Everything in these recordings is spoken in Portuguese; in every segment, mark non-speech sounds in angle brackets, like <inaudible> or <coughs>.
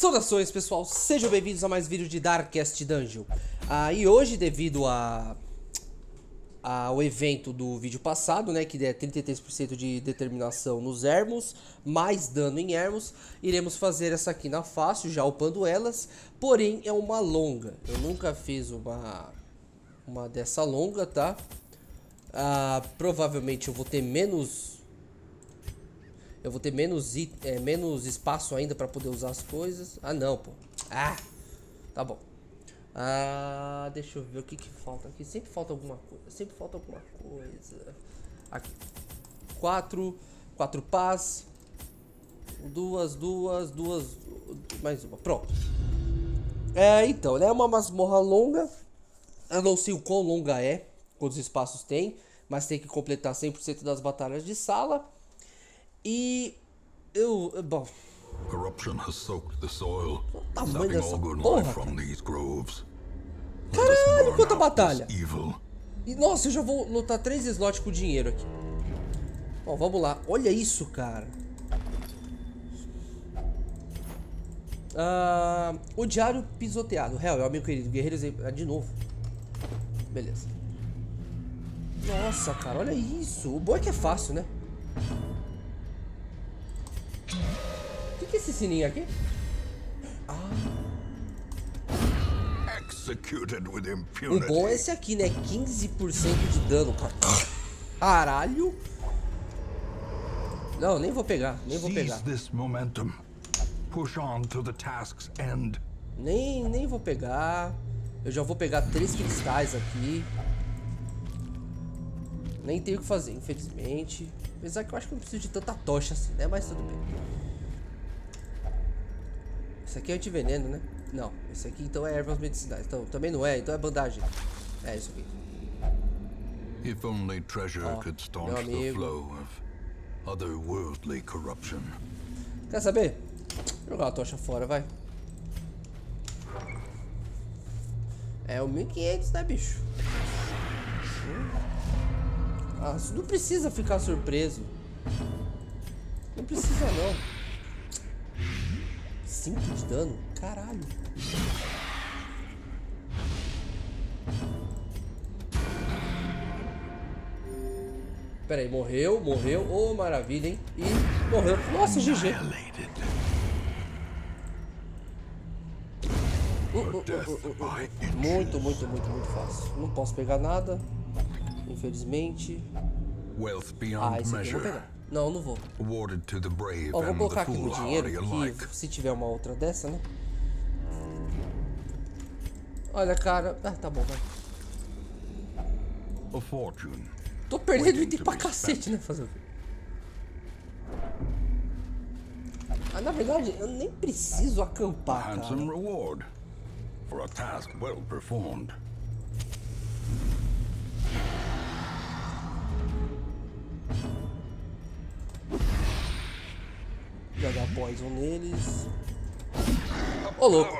Saudações pessoal, sejam bem-vindos a mais vídeo de Darkest Dungeon. Ah, E hoje devido a, ao evento do vídeo passado, né, que é 33% de determinação nos ermos, mais dano em ermos Iremos fazer essa aqui na fácil, já upando elas, porém é uma longa. Eu nunca fiz uma, uma dessa longa, tá? Ah, provavelmente eu vou ter menos eu vou ter menos, é, menos espaço ainda para poder usar as coisas. Ah, não, pô. Ah, tá bom. Ah, deixa eu ver o que que falta aqui. Sempre falta alguma coisa. Sempre falta alguma coisa. Aqui. Quatro. Quatro pás. Duas, duas, duas. Mais uma. Pronto. É, então, né? É uma masmorra longa. Eu não sei o quão longa é. Quantos espaços tem. Mas tem que completar 100% das batalhas de sala. E eu, bom. Corruption has soaked the soil, life from these groves. Caralho, quanta batalha! E nossa, eu já vou lutar três slots com dinheiro aqui. Bom, vamos lá. Olha isso, cara. Ah, o diário pisoteado. Real, é o meu querido. Guerreiros ah, de novo. Beleza. Nossa, cara, olha isso. O bom é que é fácil, né? Que é esse sininho aqui? Ah. O bom é esse aqui, né? 15% de dano, cara. Caralho. Não, nem vou pegar, nem vou pegar. Nem, nem vou pegar. Eu já vou pegar três cristais aqui. Nem tenho o que fazer, infelizmente. Apesar que eu acho que não preciso de tanta tocha assim, né? Mas tudo bem. Esse aqui é antiveneno, né? Não, esse aqui então é ervas medicinais. Então, também não é, então é bandagem. É isso aqui. If only treasure could staunch the flow of otherworldly corruption. Quer saber? Vou jogar a tocha fora, vai. É o 1500, né, bicho? Ah, não precisa ficar surpreso. Não precisa, não. 5 de dano? Caralho. Pera aí, morreu, morreu. Ô, oh, maravilha, hein? E morreu. Nossa, GG. Uh, uh, uh, muito, muito, muito, muito fácil. Não posso pegar nada. Infelizmente. Ah, esse aqui eu vou pegar. Não, não vou. Ó, vou colocar aqui no dinheiro, que se tiver uma outra dessa, né? Olha, cara... Ah, tá bom, vai. Tô perdendo item pra cacete, né? Fazer o? Ah, na verdade, eu nem preciso acampar, cara. Jogar poison neles. Ô, oh, louco.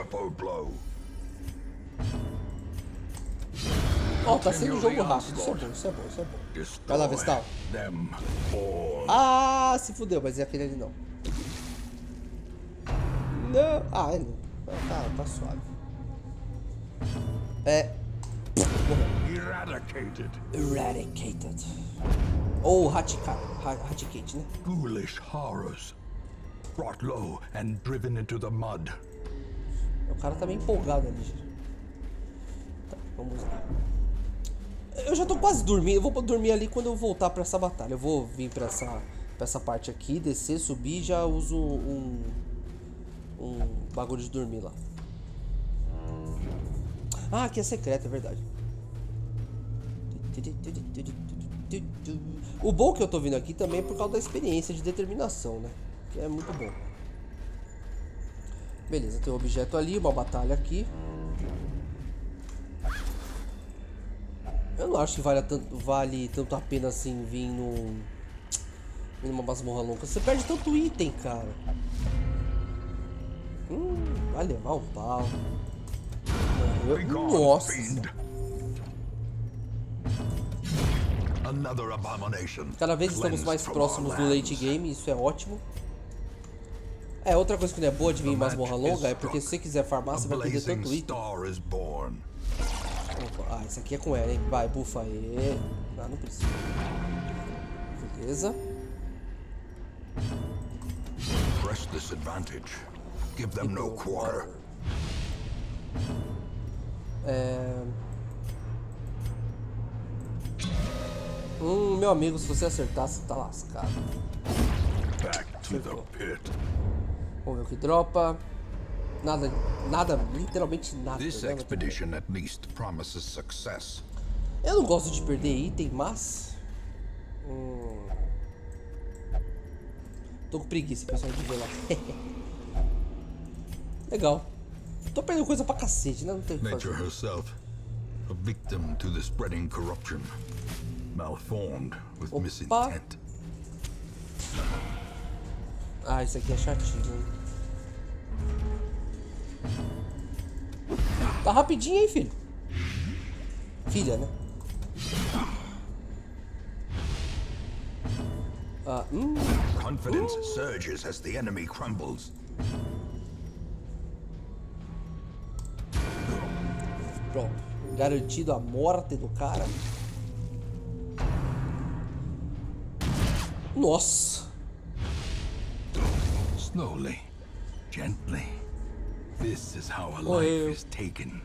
Ó, oh, tá sendo um jogo rápido. Isso é bom, isso é bom, isso é bom. Vai lá, Vestal. Ah, se fudeu, mas é aquele ali não. Não. Ah, é não. Tá, tá suave. É. Eradicated. Eradicated. Ou oh, Hatikate, né? Foolish horrors brought low and driven into the mud. O cara tá meio empolgado ali. Tá, vamos lá. Eu já tô quase dormindo. Eu vou dormir ali quando eu voltar pra essa batalha. Eu vou vir pra essa, pra essa parte aqui, descer, subir já uso um, um bagulho de dormir lá. Ah, aqui é secreto, é verdade. O bom que eu tô vindo aqui também é por causa da experiência de determinação, né? Que é muito bom. Beleza, tem um objeto ali, uma batalha aqui. Eu não acho que vale tanto, vale tanto a pena assim vir no, numa masmorra longa. Você perde tanto item, cara. Hum, vai levar um pau. Nossa. Cada vez estamos mais próximos do late game, isso é ótimo. É, outra coisa que não é boa de vir em masmorra longa é porque se você quiser farmar, você vai perder tanto item. Opa, ah, esse aqui é com ela, hein? Vai, bufa aí. Ah, não precisa. Beleza. Press this advantage. Give them no quarter. É... Hum, meu amigo, se você acertar, você tá lascado. Back to the pit. Vamos ver o que dropa. Nada, nada, literalmente nada. Né? Eu não gosto de perder item, mas... Hum... Tô com preguiça, pessoal, de ver lá. <laughs> Legal. Tô perdendo coisa pra cacete, né? Não tem o que Nature fazer. herself, a victim to the spreading corruption, malformed with Opa. misintent. Ah, isso aqui é chatinho. hein? Tá rapidinho, hein, filho? Filha, né? Ah, hum. Confidence surges as the enemy crumbles. Pronto. Garantido a morte do cara. Nossa. Slowly, gently. This is how a life is taken.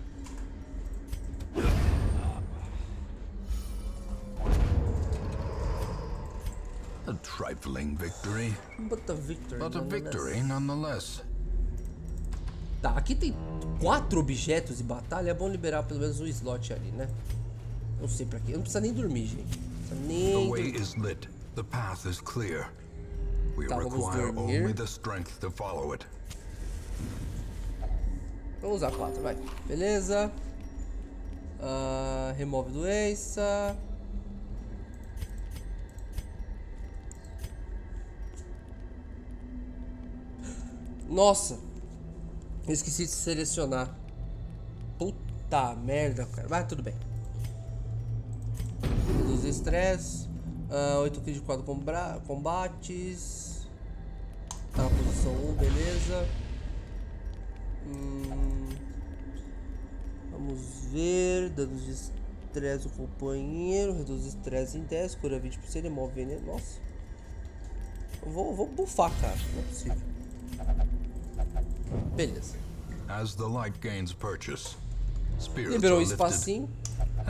A trifling victory, But a victory. but a victory nonetheless. Tá, aqui tem quatro objetos de batalha. É bom liberar pelo menos um slot ali, né? Não sei pra quê. Eu não precisa nem dormir, gente. Não precisa The nem way dormir. is lit. The path is clear. We Tá, vamos require dormir. only the strength to follow it. Vamos usar quatro, vai. Beleza. Ah, remove doença. Nossa. Eu esqueci de selecionar. Puta merda, cara. Vai, tudo bem. Reduz estresse. Ah, 8 kills de 4 combra- combates. Tá na posição 1, beleza. Hum, vamos ver. Danos de estresse do companheiro. Reduz o estresse em 10. Cura 20%. Remove veneno. Nossa. Eu vou, vou bufar, cara. Não é possível. Beleza. As the light gains purchase, Liberou lifted espacinho.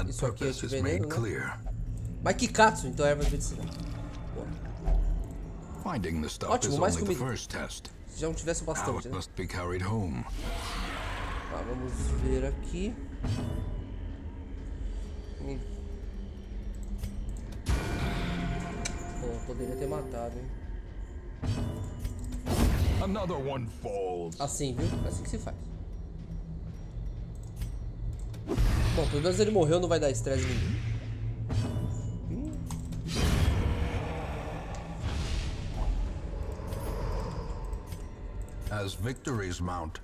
Isso aqui é antiveneno, made né? Mas que katsu, então é ervas medicinais. Finding the stuff Ótimo, is mais comida. first test. Se já não tivesse bastante, né? must be carried home. Tá, vamos ver aqui. Hum. Pô, poderia ter matado, hein? Another one falls. Assim, viu? É assim que se faz. Bom, pelo menos ele morreu, não vai dar estresse em As victories mount,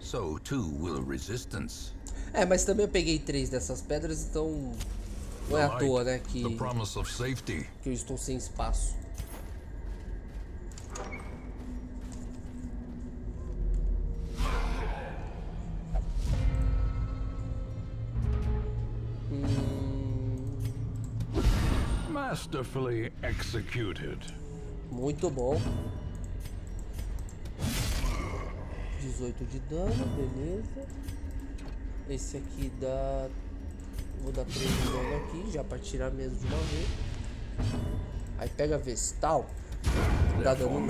so too will resistance. É, mas também eu peguei três dessas pedras, então não é à toa, né, que, que eu estou sem espaço. Masterfully executed. Muito bom. 18 de dano, beleza. Esse aqui dá. Vou dar 3 de dano aqui, já pra tirar mesmo de uma vez. Aí pega Vestal. Dá dano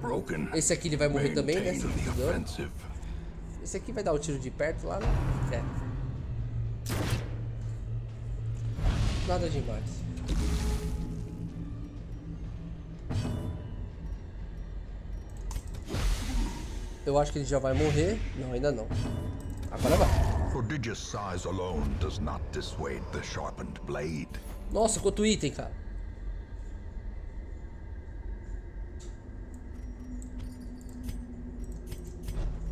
broken. Esse aqui ele vai morrer também, né? Esse aqui dano. Esse aqui vai dar o tiro de perto lá, né? É. Nada demais. Eu acho que ele já vai morrer. Não, ainda não. Agora vai. Prodigious size alone does not dissuade the sharpened blade. Nossa, quanto item, cara.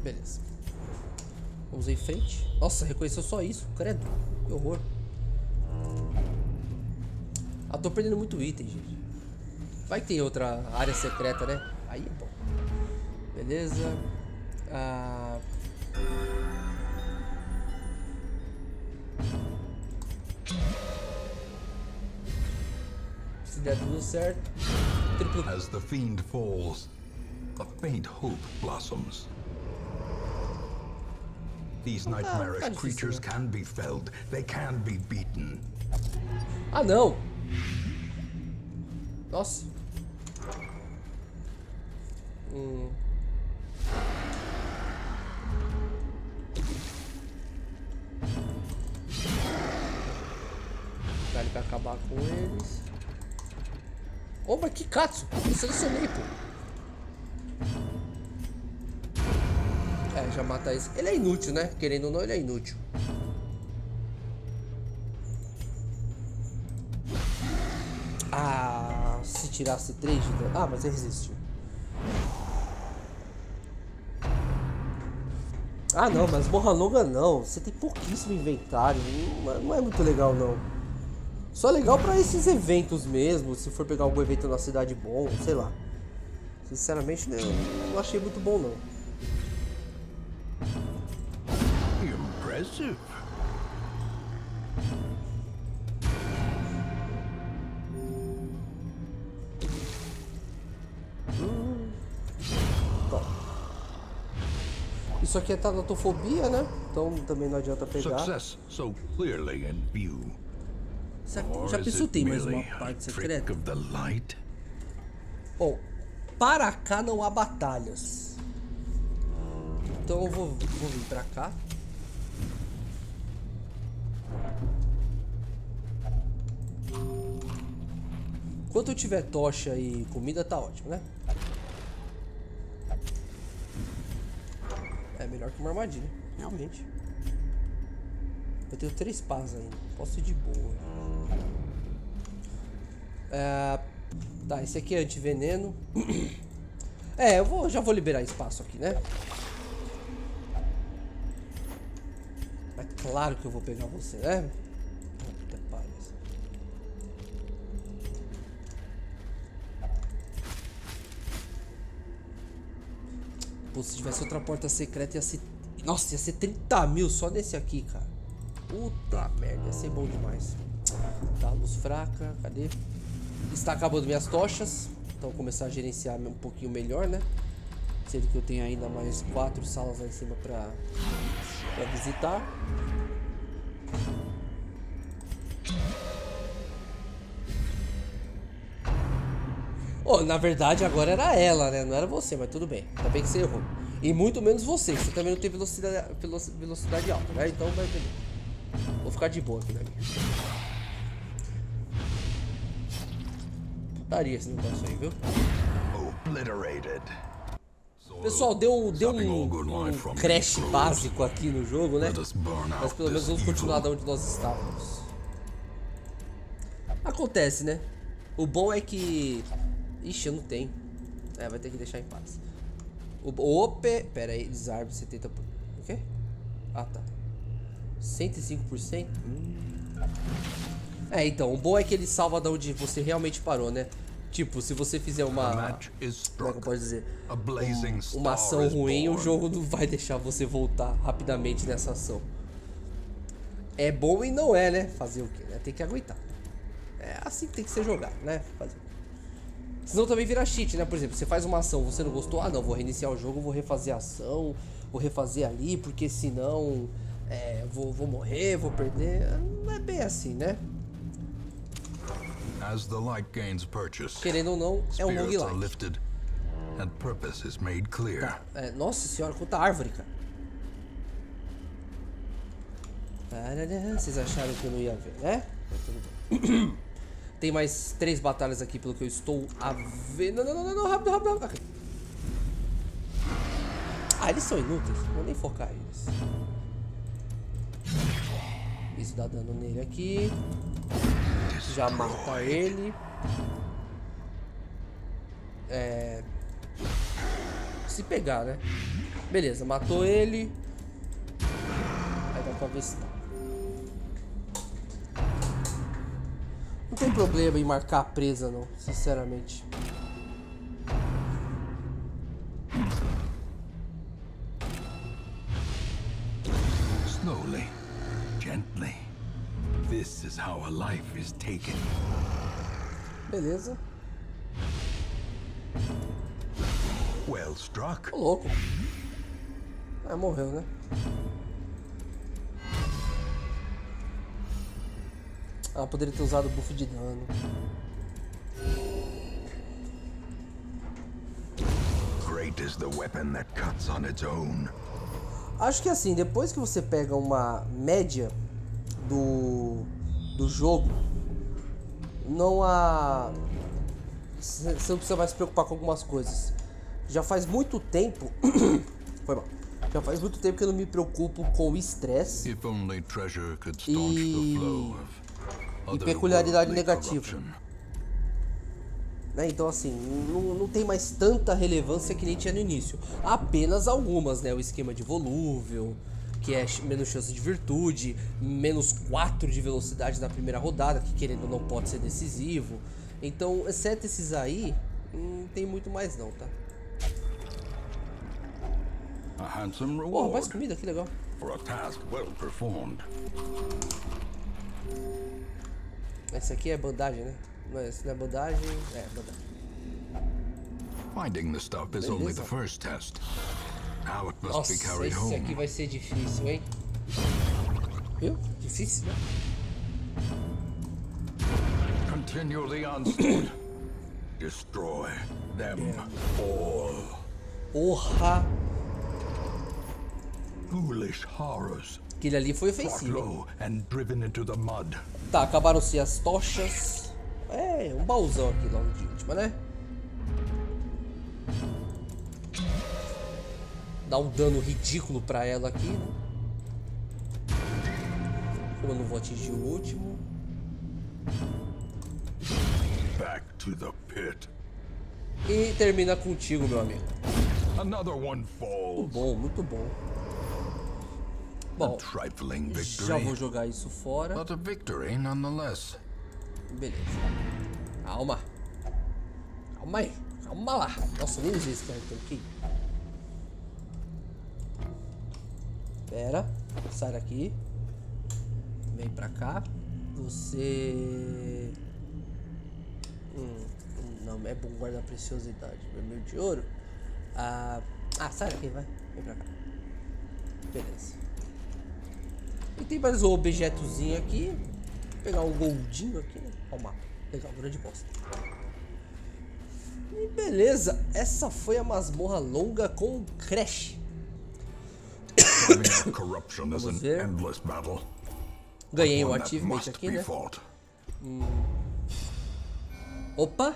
Beleza. Vamos em frente. Nossa, reconheceu só isso. Credo. Que horror. Ah, tô perdendo muito item, gente. Vai ter outra área secreta, né? Aí é bom. Beleza. Ah... Se der tudo certo. As the fiend falls, a faint hope blossoms. These nightmarish difícil, creatures can be felled, they can be beaten. Ah, não! Nossa. Hum. Pra acabar com eles. Oh, mas que Katsu! Eu selecionei, pô. É, já mata esse. Ele é inútil, né? Querendo ou não, ele é inútil. Ah, se tirasse 3 de dano. Ah, mas ele resistiu. Ah, não, mas morra longa não. Você tem pouquíssimo inventário. Não, não é muito legal, não. Só legal pra esses eventos mesmo. Se for pegar algum evento na cidade bom, sei lá. Sinceramente, eu não achei muito bom, não. Impressive. Bom. Isso aqui é tanatofobia, né? Então também não adianta pegar. Success so clearly in view. Já pensou tem mais uma parte secreta? Bom, para cá não há batalhas. Então eu vou, vou vir pra cá. Enquanto eu tiver tocha e comida, tá ótimo, né? É melhor que uma armadilha, realmente. Eu tenho três pás ainda, posso ir de boa. É, tá, esse aqui é antiveneno. É, eu vou, já vou liberar espaço aqui, né? Mas claro que eu vou pegar você, né? Puta. Pô, se tivesse outra porta secreta ia ser... Nossa, ia ser 30 mil só nesse aqui, cara. Puta merda, ia ser bom demais. Tá, luz fraca, cadê? Está acabando minhas tochas. Então começar a gerenciar um pouquinho melhor, né? Sendo que eu tenho ainda mais quatro salas lá em cima pra, pra visitar. Oh, na verdade agora era ela, né? Não era você, mas tudo bem. Ainda bem que você errou. E muito menos você. Você também não tem velocidade, velo- velocidade alta, né? Então vai. Vou ficar de boa aqui na minha. Putaria esse negócio aí, viu? Obliterated. Pessoal, deu, deu um, um crash básico aqui no jogo, né? Mas pelo menos vamos continuar de onde nós estávamos. Acontece, né? O bom é que... Ixi, eu não tenho. É, vai ter que deixar em paz. O... Ope... Pera aí, desarme 70%. O quê? Ah, tá. 105%? Hum. É, então, o bom é que ele salva da onde você realmente parou, né? Tipo, se você fizer uma... Como é que eu posso dizer? Blazing uma ação ruim, o jogo não vai deixar você voltar rapidamente nessa ação. É bom e não é, né? Fazer o quê? Né? Tem que aguentar. É assim que tem que ser jogado, né? Fazer. Senão também vira cheat, né? Por exemplo, você faz uma ação, você não gostou, ah não, vou reiniciar o jogo, vou refazer a ação, vou refazer ali, porque senão é, vou, vou morrer, vou perder. Não é bem assim, né? As the light gains purchase, Querendo ou não, é um are roguelike. lifted, and purpose is made clear. É, nossa senhora, quanta árvore, cara. Vocês acharam que eu não ia ver, né? Bem. <coughs> Tem mais três batalhas aqui, pelo que eu estou a ver. Não, não, não, não, não, rápido, rápido, rápido. Ah, eles são inúteis. Vou nem focar eles. Isso dá dano nele aqui. Já mata ele. É. Se pegar, né? Beleza, matou ele. Aí dá pra ver se tá. Não tem problema em marcar a presa, não, sinceramente. Life is taken. Beleza. Well struck. Ô, louco. Ah, morreu, né? Ah, poderia ter usado buff de dano. Great is the weapon that cuts on its own. Acho que assim, depois que você pega uma média do, do jogo, não há. Você não precisa mais se preocupar com algumas coisas. Já faz muito tempo. <coughs> Foi mal. Já faz muito tempo que eu não me preocupo com o estresse of e peculiaridade negativa. Né? Então, assim, não, não tem mais tanta relevância que nem tinha no início. Apenas algumas, né? O esquema de volúvel, que é menos chance de virtude, menos 4 de velocidade na primeira rodada, que querendo ou não pode ser decisivo. Então, exceto esses aí, não tem muito mais não, tá? A handsome Pô, mais reward comida, que legal. for a task well performed. Esse aqui é bandagem, né? Não, esse não é bandagem, é bandagem. Finding the stuff is only the first test. Nossa, esse aqui vai ser difícil, hein? Viu? Difícil, né? Continue the onslaught. <clears throat> Destroy them all. Porra! Foolish horrors. Aquele ali foi ofensivo. low and driven into the mud. Tá, acabaram-se as tochas. É, um baúzão aqui logo de última, né? Dá um dano ridículo pra ela aqui, né? Como eu não vou atingir o último. Back to the pit. E termina contigo, meu amigo. Another one Muito falls. bom, muito bom. Bom, já vou jogar isso fora. But a victory nonetheless. Beleza. Calma. Calma aí. Calma lá. Nossa, nem usei esse cartão aqui. Pera. Sai daqui. Vem pra cá. Você... Hum, não, é bom guardar preciosidade. Vermelho de ouro. Ah, ah, sai daqui, vai. Vem pra cá. Beleza. E tem mais um objetozinho aqui. Vou pegar um goldinho aqui, né? Ó o mapa. Legal, grande bosta. E beleza, essa foi a masmorra longa com Crash. <coughs> An ver. endless battle. Ganhei that achievement must aqui, be né? fought. Opa!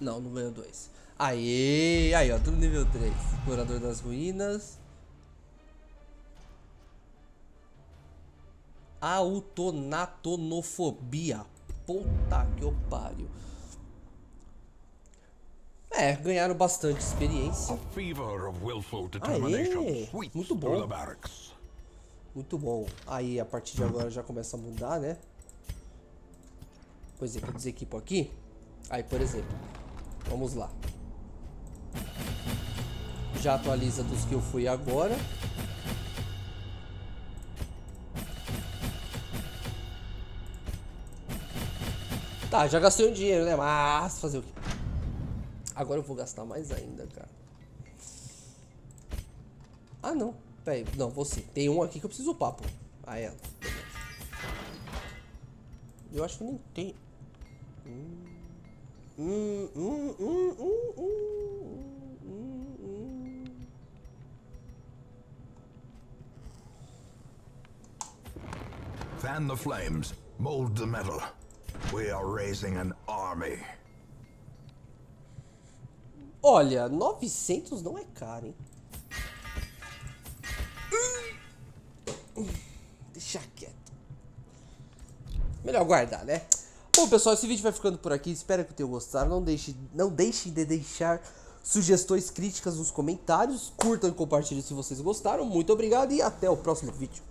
Não, não ganhou dois. Aê! Aí, ó, tudo nível 3. Explorador das ruínas. Autonatonofobia. Puta que pariu. É, ganharam bastante experiência. A fever of willful determination Aê, sweeps muito bom. Muito bom. Aí a partir de agora já começa a mudar, né? Por exemplo, eu desequipo aqui. Aí, por exemplo, vamos lá. Já atualiza dos que eu fui agora. Tá, já gastei um dinheiro, né? Mas fazer o quê? Agora eu vou gastar mais ainda, cara. Ah, não. Peraí, não, você. Tem um aqui que eu preciso upar, pô. Ah, ela. Eu acho que nem tem. Fan the flames, mold the metal. We are raising an army. Olha, 900 não é caro, hein? Deixa quieto. Melhor guardar, né? Bom, pessoal, esse vídeo vai ficando por aqui. Espero que tenham gostado. Não deixe, não deixem de deixar sugestões, críticas nos comentários. Curtam e compartilhem se vocês gostaram. Muito obrigado e até o próximo vídeo.